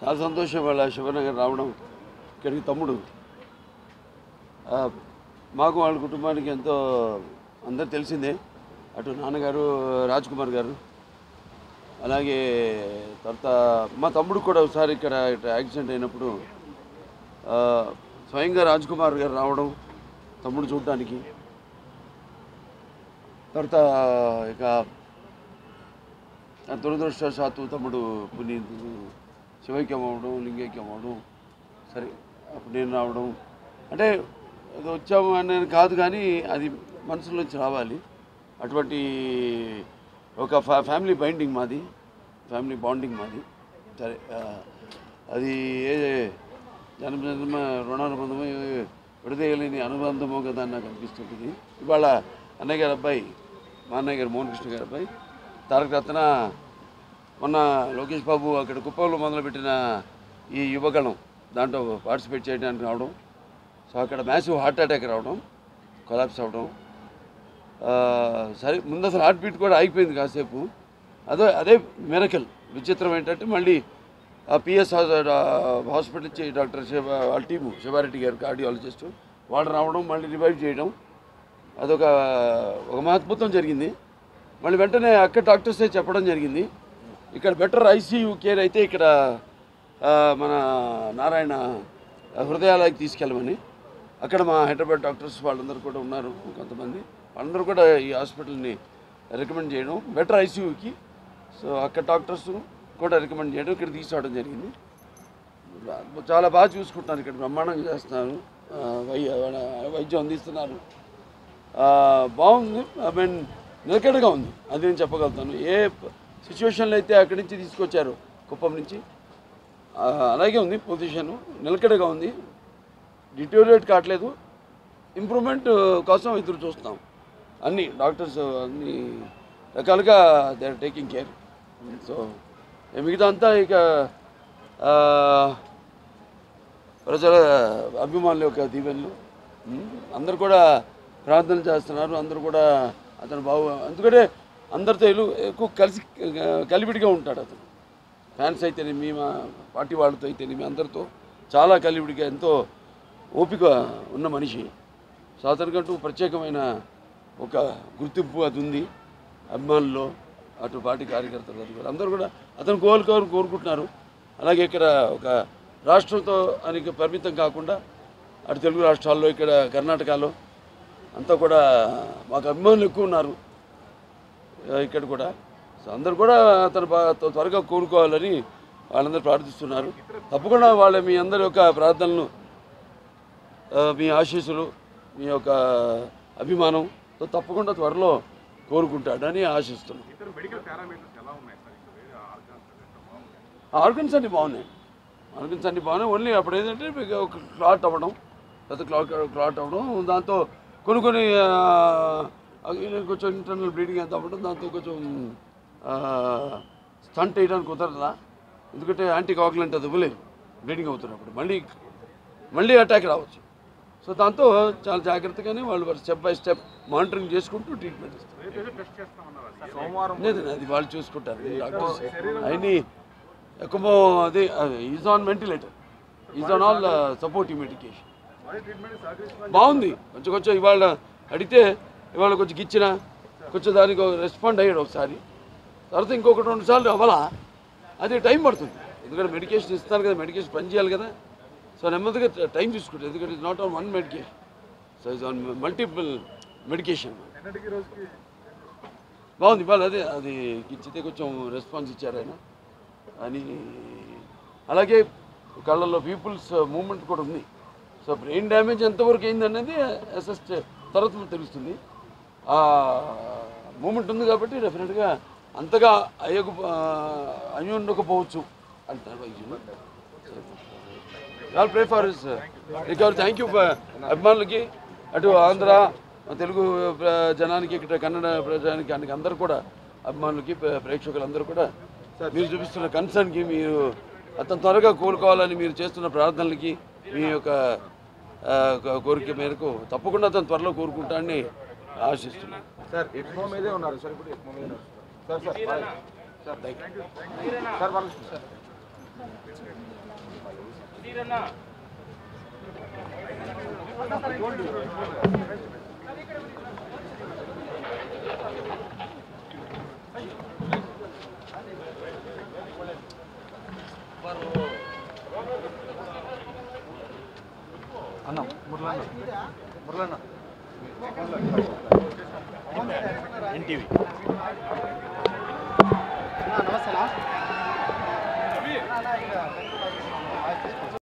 చాలా సంతోషం వాళ్ళ శివనగర్ రావడం ఇక్కడికి తమ్ముడు. మాకు వాళ్ళ కుటుంబానికి ఎంతో అందరు తెలిసిందే. అటు నాన్నగారు రాజ్ కుమార్ గారు. అలాగే తర్వాత మా తమ్ముడు కూడా ఒకసారి ఇక్కడ యాక్సిడెంట్ అయినప్పుడు స్వయంగా రాజ్ కుమార్ గారు రావడం తమ్ముడు చూడటానికి తర్వాత ఇక ఆ దురదృష్టవశాత్తు తమ్ముడు పుణ్య శివైక్యం అవ్వడం లింగైక్యం అవ్వడం సరే అప్పుడు నేను రావడం. అంటే అది వచ్చాము అనేది కాదు కానీ అది మనసులోంచి రావాలి. అటువంటి ఒక ఫ్యా ఫ్యామిలీ బైండింగ్ మాది. ఫ్యామిలీ బాండింగ్ మాది. సరే అది ఏ జన్మ జన్మ రుణానుబంధమో విడదీయలేని అనుబంధమో కదా అని నాకు అనిపిస్తుంటుంది. ఇవాళ అన్నయ్య గారి అబ్బాయి మా అన్నయ్య గారు మోహన్ కృష్ణ గారి అబ్బాయి తారక రత్న మొన్న లోకేష్ బాబు అక్కడ కుప్పంలో మొదలుపెట్టిన ఈ యువగణం దాంట్లో పార్టిసిపేట్ చేయడానికి రావడం సో అక్కడ మ్యాసివ్ హార్ట్ అటాక్ రావడం కొలాప్స్ అవ్వడం. సరే ముందు అసలు హార్ట్ బీట్ కూడా ఆగిపోయింది కాసేపు. అదే అదే మెరకల్ విచిత్రం ఏంటంటే మళ్ళీ ఆ పిఎస్ హాస్పిటల్ నుంచి డాక్టర్ శివ వాళ్ళ టీము శివారెడ్డి గారు కార్డియాలజిస్ట్ వాళ్ళు రావడం మళ్ళీ రివైవ్ చేయడం. అదొక ఒక మహద్భుతం జరిగింది. మళ్ళీ వెంటనే అక్కడ డాక్టర్సే చెప్పడం జరిగింది. ఇక్కడ బెటర్ ఐసీయూ కేర్ అయితే ఇక్కడ మన నారాయణ హృదయాలకి తీసుకెళ్ళమని. అక్కడ మా హైదరాబాద్ డాక్టర్స్ వాళ్ళందరూ కూడా ఉన్నారు కొంతమంది. వాళ్ళందరూ కూడా ఈ హాస్పిటల్ని రికమెండ్ చేయడం బెటర్ ఐసీయూకి సో అక్కడ డాక్టర్స్ కూడా రికమెండ్ చేయడం ఇక్కడ తీసుకురావడం జరిగింది. చాలా బాగా చూసుకుంటున్నారు ఇక్కడ బ్రహ్మాండంగా చేస్తున్నారు. వైద్య వైద్యం అందిస్తున్నారు. బాగుంది. ఐ మీన్ నిలకడగా ఉంది. అది నేను చెప్పగలుగుతాను. ఏ సిచ్యువేషన్లో అయితే అక్కడి నుంచి తీసుకొచ్చారు. కుప్పం నుంచి. అలాగే ఉంది పొజిషన్ నిలకడగా ఉంది. డిటోరియేట్ కావట్లేదు. ఇంప్రూవ్మెంట్ కోసం ఎదురు చూస్తాం అన్ని డాక్టర్స్ అన్ని రకాలుగా they are taking care so మిగతా అంతా ఇక ప్రజల అభిమానుల యొక్క దీవెనలు. అందరు కూడా ప్రార్థన చేస్తున్నారు. అందరూ కూడా అతను బాగు ఎందుకంటే అందరితో ఎక్కువ కలిసి కలివిడిగా ఉంటాడు అతను. ఫ్యాన్స్ అయితేనేమి మా పార్టీ వాళ్ళతో అయితేనేమి అందరితో చాలా కలివిడిగా ఎంతో ఓపిక ఉన్న మనిషి. సో అతనికంటూ ప్రత్యేకమైన ఒక గుర్తింపు అది ఉంది. అభిమానుల్లో అటు పార్టీ కార్యకర్తలు అది కూడా. అందరూ కూడా అతను కోలుకోవాలని కోరుకుంటున్నారు. అలాగే ఇక్కడ ఒక రాష్ట్రంతో అని పరిమితం కాకుండా అటు తెలుగు రాష్ట్రాల్లో ఇక్కడ కర్ణాటకలో అంతా కూడా మాకు అభిమానులు ఎక్కువ ఉన్నారు. ఇక్కడ కూడా. సో అందరు కూడా అతను త్వరగా కోరుకోవాలని వాళ్ళందరూ ప్రార్థిస్తున్నారు. తప్పకుండా వాళ్ళ మీ అందరి యొక్క ప్రార్థనలు మీ ఆశీస్సులు మీ యొక్క అభిమానంతో తప్పకుండా త్వరలో కోరుకుంటాడని ఆశిస్తున్నాం. ఆర్గాన్స్ అన్ని బాగున్నాయి. ఆర్గన్స్ అన్ని బాగున్నాయి. ఓన్లీ అప్పుడు ఏంటంటే మీకు ఒక క్లాట్ అవ్వడం పెద్ద క్లాట్ క్లాట్ అవ్వడం దాంతో కొన్ని కొన్ని ఇది కొంచెం ఇంటర్నల్ బ్లీడింగ్ అంత అవ్వడం దాంతో కొంచెం స్టంట్ వేయడానికి కుదరదా? ఎందుకంటే యాంటీ కాకులెంట్ అది ఇవ్వలేదు. బ్లీడింగ్ అవుతున్నప్పుడు మళ్ళీ మళ్ళీ అటాక్ రావచ్చు. సో దాంతో చాలా జాగ్రత్తగానే వాళ్ళు స్టెప్ బై స్టెప్ మానిటరింగ్ చేసుకుంటూ ట్రీట్మెంట్ ఇస్తారు. రేపు టెస్ట్ చేస్తామన్నారు సార్ సోమవారం లేదు అది వాళ్ళు చూసుకుంటారు. డాక్టర్స్ ఆయన్ని ఎక్కువ అది is on ventilator is on all supportive medication మరి ట్రీట్మెంట్ సహకరిస్తున్నారు బాగుంది. కొంచెం కొంచెం ఇవాళ అడిగితే ఇవాళ కొంచెం గిచ్చిన కొంచెం దానికి రెస్పాండ్ అయ్యాడు ఒకసారి. తర్వాత ఇంకొకటి రెండు సార్లు అవ్వాలా? అది టైం పడుతుంది. ఎందుకంటే మెడికేషన్ ఇస్తారు కదా మెడికేషన్ పని చేయాలి కదా. సో నెమ్మదిగా టైం తీసుకుంటుంది. ఎందుకంటే it's not on one medication so it's on multiple medication బాగుంది ఇవాళ అదే అది ఇచ్చితే కొంచెం రెస్పాన్స్ ఇచ్చారు ఆయన. అని అలాగే కళ్ళల్లో పీపుల్స్ మూమెంట్ కూడా ఉంది. సో బ్రెయిన్ డ్యామేజ్ ఎంతవరకు అయింది అనేది అసెస్ తర్వాత తెలుస్తుంది. మూమెంట్ ఉంది కాబట్టి డెఫినెట్గా అంతగా అయ్యకు అయ్యి. ఉండకపోవచ్చు అంటారు all pray for recover thank you అభిమానులకి అటు ఆంధ్ర తెలుగు జనానికి ఇక్కడ కన్నడ ప్రజానికి అనికి అందరూ కూడా అభిమానులకి ప్ర- ప్రేక్షకులందరూ కూడా మీరు చూపిస్తున్న కన్సర్న్కి మీరు అతను త్వరగా కోలుకోవాలని మీరు చేస్తున్న ప్రార్థనలకి మీ యొక్క కోరిక మేరకు తప్పకుండా అతను త్వరలో కోరుకుంటానని ಆಶಿಸ್ತೀನಿ ಸರ್ ಎಕ್ಮೋ ಮೇಲೆ ಉన్నారు ಸರ್ ఇప్పుడు ಎಕ್ಮೋ ಮೇಲೆ sir sir sir thank you sir ಬರ್ಲಿ ಸರ್ ನೀರಣ್ಣ అన్న మురళన్న మురళన్న ఎన్టీవీ నమస్తే